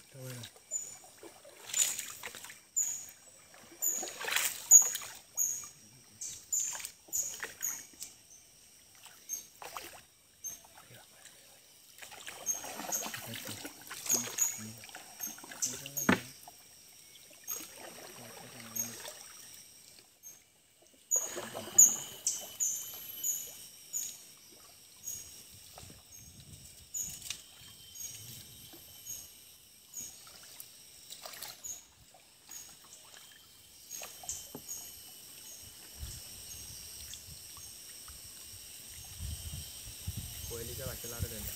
Victorina. കോഹ്ലിക്ക് റക്കില്ലാണ്ട് തന്നെ